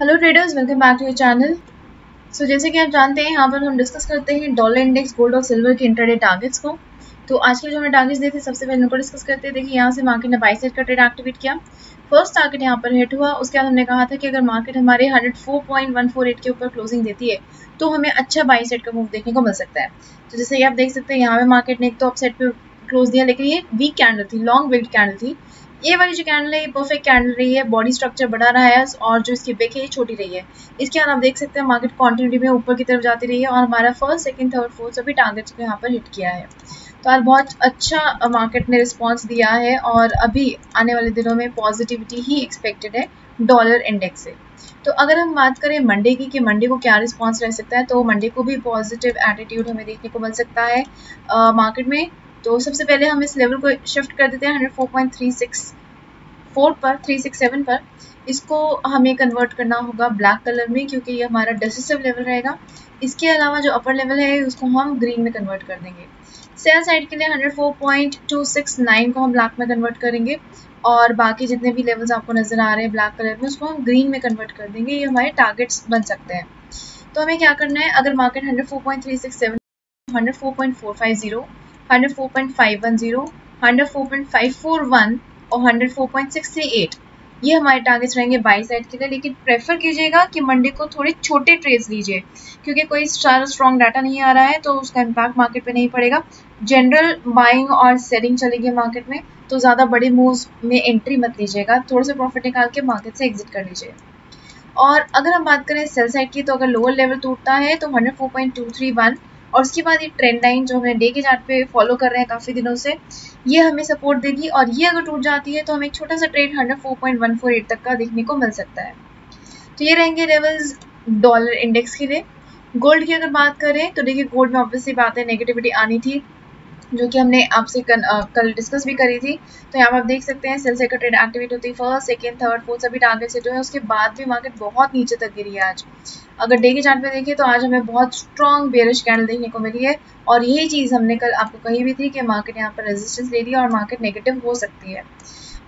Hello traders welcome back to your channel so जैसे कि आप जानते हैं, यहाँ पर हम डिस्कस करते हैं डॉलर इंडेक्स गोल्ड और सिल्वर के इंटरडे टारगेट्स को। तो आज के जो हमने टारगेट्स देखे, सबसे पहले उनको डिस्कस करते हैं। देखिए, यहाँ से मार्केट ने बाई साइड का ट्रेड एक्टिवेट किया। फ़र्स्ट टारगेट यहाँ पर हिट हुआ। उसके बाद हमने कहा था कि अगर मार्केट हमारे हंड्रेड के ऊपर क्लोजिंग देती है तो हमें अच्छा बाई साइड का मूव देखने को मिल सकता है। तो जैसे कि आप देख सकते हैं, यहाँ पे मार्केट ने एक तो अपसेट पे क्लोज दिया, लेकिन ये वीक कैंडल थी लॉन्ग विल्ड कैंडल थी। ये वाली जो कैंडल है, ये परफेक्ट कैंडल रही है बॉडी स्ट्रक्चर बढ़ा रहा है और जो इसकी बेक है, ये छोटी रही है। इसके बाद आप देख सकते हैं मार्केट क्वांटिटी में ऊपर की तरफ़ जाती रही है और हमारा फ़र्स्ट सेकंड थर्ड फोर्थ सभी टारगेट्स को यहाँ पर हिट किया है। तो आज बहुत अच्छा मार्केट ने रिस्पॉन्स दिया है और अभी आने वाले दिनों में पॉजिटिविटी ही एक्सपेक्टेड है डॉलर इंडेक्स से। तो अगर हम बात करें मंडे की कि मंडे को क्या रिस्पॉन्स रह सकता है तो मंडे को भी पॉजिटिव एटीट्यूड हमें देखने को मिल सकता है मार्केट में। तो सबसे पहले हम इस लेवल को शिफ्ट कर देते हैं hundred four point three six four पर थ्री सिक्स सेवन पर। इसको हमें कन्वर्ट करना होगा ब्लैक कलर में, क्योंकि ये हमारा डेसिसिव लेवल रहेगा। इसके अलावा जो अपर लेवल है, उसको हम ग्रीन में कन्वर्ट कर देंगे। सेल साइड के लिए hundred four point two six nine को हम ब्लैक में कन्वर्ट करेंगे। और बाकी जितने भी लेवल्स आपको नज़र आ रहे हैं ब्लैक कलर में, उसको हम ग्रीन में कन्वर्ट कर देंगे। ये हमारे टारगेट्स बन सकते हैं। तो हमें क्या करना है? अगर market hundred four point three six seven hundred four point four five zero hundred four point five one zero hundred four point five four one और 104.638 ये हमारे टारगेट्स रहेंगे बाई साइड के लिए, लेकिन प्रेफर कीजिएगा कि मंडे को थोड़े छोटे ट्रेड्स लीजिए, क्योंकि कोई सारा स्ट्रॉन्ग डाटा नहीं आ रहा है तो उसका इम्पैक्ट मार्केट पे नहीं पड़ेगा। जनरल बाइंग और सेलिंग चलेगी मार्केट में तो ज़्यादा बड़े मूव्स में एंट्री मत लीजिएगा, थोड़े से प्रॉफिट निकाल के मार्केट से एग्जिट कर लीजिए। और अगर हम बात करें सेल साइड की तो अगर लोअर लेवल टूटता है तो हंड्रेड और उसके बाद ये ट्रेंड लाइन जो हमें डे के चार्ट पे फॉलो कर रहे हैं काफ़ी दिनों से, ये हमें सपोर्ट देगी और ये अगर टूट जाती है तो हमें एक छोटा सा trade hundred four point one four eight तक का देखने को मिल सकता है। तो ये रहेंगे लेवल्स डॉलर इंडेक्स के लिए। गोल्ड की अगर बात करें तो देखिए गोल्ड में ऑब्वियसली बात है नेगेटिविटी आनी थी, जो कि हमने आपसे कल डिस्कस भी करी थी। तो यहाँ पर आप देख सकते हैं सेल सेक्टर ट्रेड एक्टिवेट होती है फ़र्स्ट सेकेंड थर्ड फोर्थ सभी टारगेट से जो है उसके बाद भी मार्केट बहुत नीचे तक गिरी है आज। अगर डे के चार्ट पे देखें तो आज हमें बहुत स्ट्रॉन्ग बेरिश कैंडल देखने को मिली है। और यही चीज़ हमने कल आपको कही भी थी कि मार्केट यहाँ पर रेजिस्टेंस ले है और मार्केट नेगेटिव हो सकती है।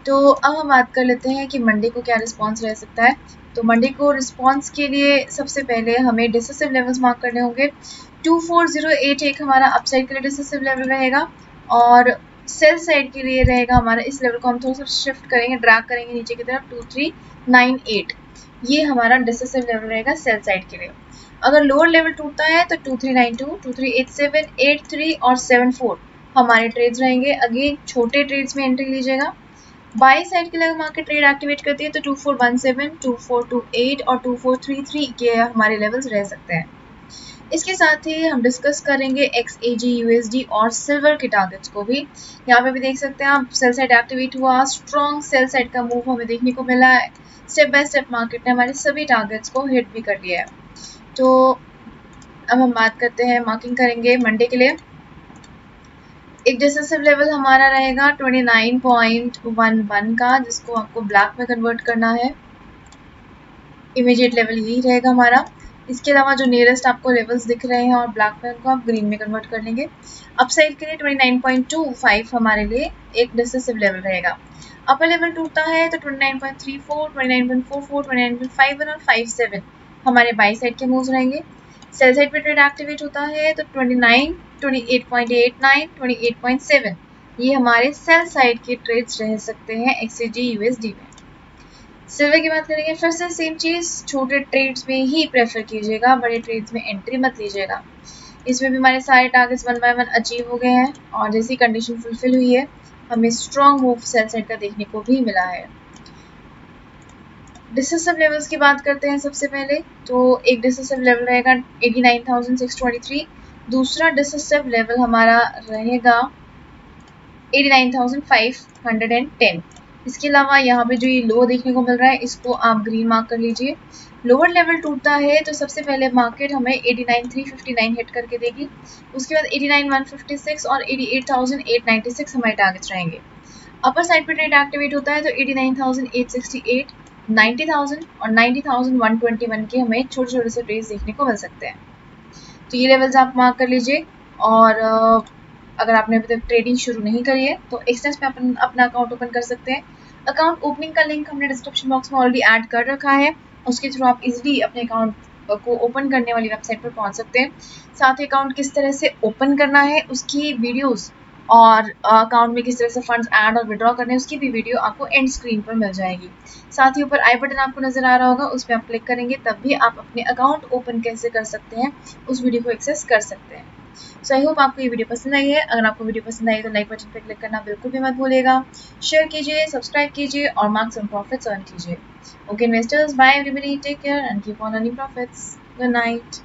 तो अब हम बात कर लेते हैं कि मंडे को क्या रिस्पॉन्स रह सकता है। तो मंडे को रिस्पॉन्स के लिए सबसे पहले हमें डिसेसिव लेवल्स मार्क करने होंगे। टू फोर ज़ीरो एट एक हमारा अपसाइड के लिए डिसेसिव लेवल रहेगा और सेल साइड के लिए रहेगा हमारा। इस लेवल को हम थोड़ा सा शिफ्ट करेंगे ड्रैग करेंगे नीचे की तरफ़ टू थ्री नाइन एट ये हमारा डिसेसिव लेवल रहेगा सेल साइड के लिए। अगर लोअर लेवल टूटता है तो two three nine two two three eight seven eight three और सेवन फोर हमारे ट्रेड्स रहेंगे। अगेन, छोटे ट्रेड्स में एंट्री लीजिएगा। बाई साइड के लिए मार्केट ट्रेड एक्टिवेट करती है तो two four one seven two four two eight और टू फोर थ्री थ्री के हमारे लेवल्स रह सकते हैं। इसके साथ ही हम डिस्कस करेंगे एक्स ए जी और सिल्वर के टारगेट्स को भी। यहाँ पे भी देख सकते हैं आप सेल साइड एक्टिवेट हुआ स्ट्रॉन्ग सेल साइड का मूव हमें देखने को मिला है। स्टेप बाय स्टेप मार्केट ने हमारे सभी टारगेट्स को हिट भी कर लिया है। तो अब हम बात करते हैं मार्किंग करेंगे मंडे के लिए। एक डिसेसिव लेवल हमारा रहेगा 29.11 का, जिसको आपको ब्लैक में कन्वर्ट करना है। इमीडिएट लेवल यही रहेगा हमारा। इसके अलावा जो नियरेस्ट आपको लेवल्स दिख रहे हैं और ब्लैक में उनको आप ग्रीन में कन्वर्ट कर लेंगे। अपसाइड के लिए 29.25 हमारे लिए एक डिसेसिव लेवल रहेगा। अपर लेवल टूटता है तो 29.34, 29.44, 29.51 और 57 हमारे बाई साइड के मूव्स रहेंगे। सेल साइड पे ट्रेड एक्टिवेट होता है तो 29, 28.89, 28.7 ये हमारे सेल साइड के ट्रेड्स रह सकते हैं एक्सजी यूएसडी में सिल्वर की बात करेंगे फिर से सेम चीज़ छोटे ट्रेड्स में ही प्रेफर कीजिएगा बड़े ट्रेड्स में एंट्री मत लीजिएगा। इसमें भी हमारे सारे targets one by one achieve हो गए हैं और जैसी कंडीशन फुलफिल हुई है हमें स्ट्रॉन्ग मूव सेल साइड का देखने को भी मिला है। डिसेसिव लेवल्स की बात करते हैं सबसे पहले तो एक डिसेसिव लेवल रहेगा 89,623 दूसरा डिसेसिव लेवल हमारा रहेगा 89,510 इसके अलावा यहाँ पे जो ये लो देखने को मिल रहा है इसको आप ग्रीन मार्क कर लीजिए। लोअर लेवल टूटता है तो सबसे पहले मार्केट हमें 89,359 हिट करके देगी। उसके बाद 89,156 और 88,896 हमारे टारगेट्स रहेंगे। अपर साइड पे ट्रेड एक्टिवेट होता है तो 89,868 90,000 और 90,121 के हमें छोटे छोटे से ट्रेड्स देखने को मिल सकते हैं। तो ये लेवल्स आप मार्क कर लीजिए और अगर आपने अभी तक ट्रेडिंग शुरू नहीं करी है तो एक्सचेंज पे अपन अपना अकाउंट ओपन कर सकते हैं। अकाउंट ओपनिंग का लिंक हमने डिस्क्रिप्शन बॉक्स में ऑलरेडी ऐड कर रखा है। उसके थ्रू आप इजीली अपने अकाउंट को ओपन करने वाली वेबसाइट पर पहुँच सकते हैं। साथ ही अकाउंट किस तरह से ओपन करना है, उसकी वीडियोस और अकाउंट में किस तरह से फंड्स ऐड और विड्रॉ करने हैं, उसकी भी वीडियो आपको एंड स्क्रीन पर मिल जाएगी। साथ ही ऊपर आई बटन आपको नज़र आ रहा होगा, उस पर आप क्लिक करेंगे, तब भी आप अपने अकाउंट ओपन कैसे कर सकते हैं, उस वीडियो को एक्सेस कर सकते हैं। सो आई होप आपको ये वीडियो पसंद आई है। अगर आपको वीडियो पसंद आई तो लाइक बटन पर क्लिक करना बिल्कुल भी मत भूलेगा शेयर कीजिए सब्सक्राइब कीजिए और मार्क्स ऑन प्रॉफिट्स अर्न कीजिए। Okay investors bye everybody take care and keep on earning profits good night